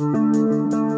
Música